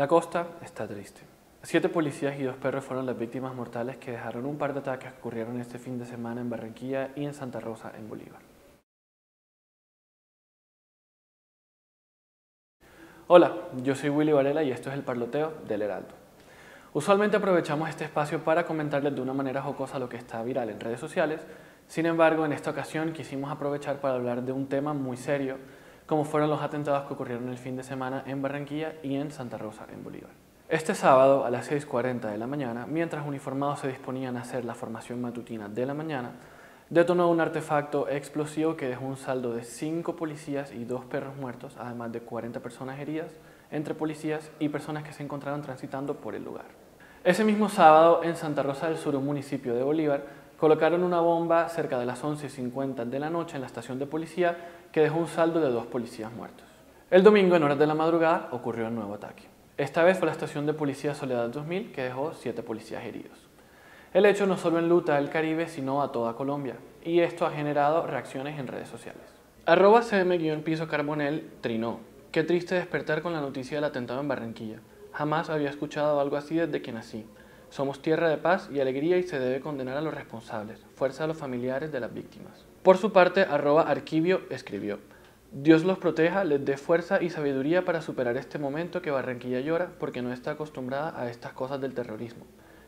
La costa está triste. Siete policías y dos perros fueron las víctimas mortales que dejaron un par de ataques que ocurrieron este fin de semana en Barranquilla y en Santa Rosa, en Bolívar. Hola, yo soy Willy Varela y esto es el Parloteo del Heraldo. Usualmente aprovechamos este espacio para comentarles de una manera jocosa lo que está viral en redes sociales, sin embargo en esta ocasión quisimos aprovechar para hablar de un tema muy serio como fueron los atentados que ocurrieron el fin de semana en Barranquilla y en Santa Rosa, en Bolívar. Este sábado a las 6.40 de la mañana, mientras uniformados se disponían a hacer la formación matutina de la mañana, detonó un artefacto explosivo que dejó un saldo de 5 policías y 2 perros muertos, además de 40 personas heridas, entre policías y personas que se encontraron transitando por el lugar. Ese mismo sábado, en Santa Rosa del Sur, un municipio de Bolívar, colocaron una bomba cerca de las 11.50 de la noche en la estación de policía que dejó un saldo de dos policías muertos. El domingo, en horas de la madrugada, ocurrió un nuevo ataque. Esta vez fue la estación de policía Soledad 2000 que dejó siete policías heridos. El hecho no solo enluta al Caribe, sino a toda Colombia, y esto ha generado reacciones en redes sociales. Arroba cm-piso carbonel trinó. Qué triste despertar con la noticia del atentado en Barranquilla. Jamás había escuchado algo así desde que nací. Somos tierra de paz y alegría y se debe condenar a los responsables. Fuerza a los familiares de las víctimas. Por su parte, arroba arquivio escribió, Dios los proteja, les dé fuerza y sabiduría para superar este momento que Barranquilla llora porque no está acostumbrada a estas cosas del terrorismo.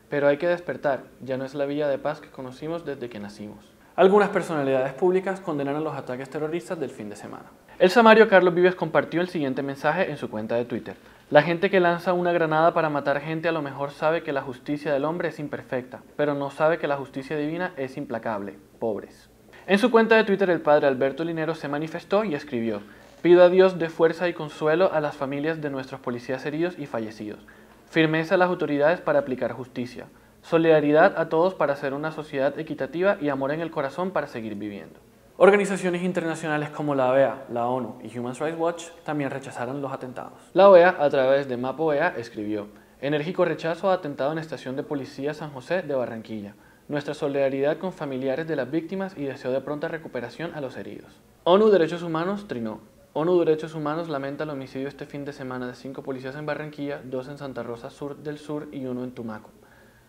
Pero hay que despertar, ya no es la vía de paz que conocimos desde que nacimos. Algunas personalidades públicas condenaron los ataques terroristas del fin de semana. El samario Carlos Vives compartió el siguiente mensaje en su cuenta de Twitter. La gente que lanza una granada para matar gente a lo mejor sabe que la justicia del hombre es imperfecta, pero no sabe que la justicia divina es implacable. Pobres. En su cuenta de Twitter el padre Alberto Linero se manifestó y escribió, Pido a Dios de fuerza y consuelo a las familias de nuestros policías heridos y fallecidos. Firmeza a las autoridades para aplicar justicia. Solidaridad a todos para hacer una sociedad equitativa y amor en el corazón para seguir viviendo. Organizaciones internacionales como la OEA, la ONU y Human Rights Watch también rechazaron los atentados. La OEA, a través de MAPOEA, escribió, Enérgico rechazo a atentado en estación de policía San José de Barranquilla. Nuestra solidaridad con familiares de las víctimas y deseo de pronta recuperación a los heridos. ONU Derechos Humanos trinó. ONU Derechos Humanos lamenta el homicidio este fin de semana de cinco policías en Barranquilla, dos en Santa Rosa Sur del Sur y uno en Tumaco.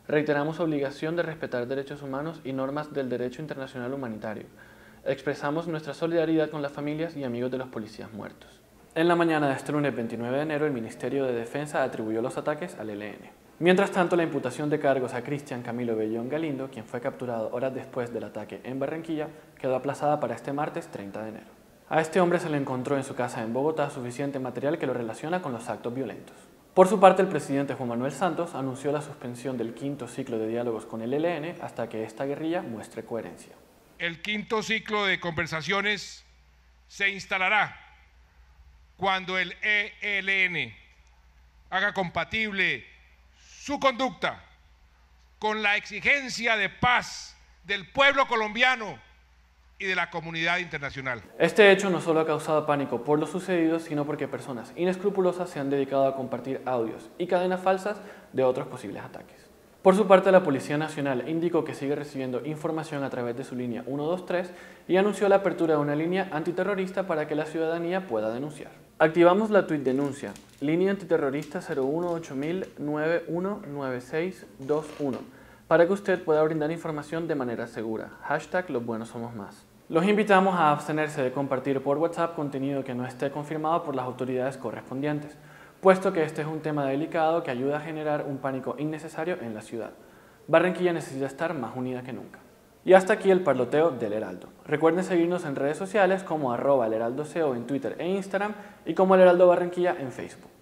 Reiteramos obligación de respetar derechos humanos y normas del derecho internacional humanitario expresamos nuestra solidaridad con las familias y amigos de los policías muertos. En la mañana de este lunes 29 de enero, el Ministerio de Defensa atribuyó los ataques al ELN. Mientras tanto, la imputación de cargos a Cristian Camilo Bellón Galindo, quien fue capturado horas después del ataque en Barranquilla, quedó aplazada para este martes 30 de enero. A este hombre se le encontró en su casa en Bogotá suficiente material que lo relaciona con los actos violentos. Por su parte, el presidente Juan Manuel Santos anunció la suspensión del quinto ciclo de diálogos con el ELN hasta que esta guerrilla muestre coherencia. El quinto ciclo de conversaciones se instalará cuando el ELN haga compatible su conducta con la exigencia de paz del pueblo colombiano y de la comunidad internacional. Este hecho no solo ha causado pánico por lo sucedido, sino porque personas inescrupulosas se han dedicado a compartir audios y cadenas falsas de otros posibles ataques. Por su parte, la Policía Nacional indicó que sigue recibiendo información a través de su línea 123 y anunció la apertura de una línea antiterrorista para que la ciudadanía pueda denunciar. Activamos la tuit denuncia, línea antiterrorista 018.0919621, para que usted pueda brindar información de manera segura. Hashtag los invitamos a abstenerse de compartir por WhatsApp contenido que no esté confirmado por las autoridades correspondientes puesto que este es un tema delicado que ayuda a generar un pánico innecesario en la ciudad. Barranquilla necesita estar más unida que nunca. Y hasta aquí el parloteo del Heraldo. Recuerden seguirnos en redes sociales como arroba el Heraldo en Twitter e Instagram y como el Heraldo Barranquilla en Facebook.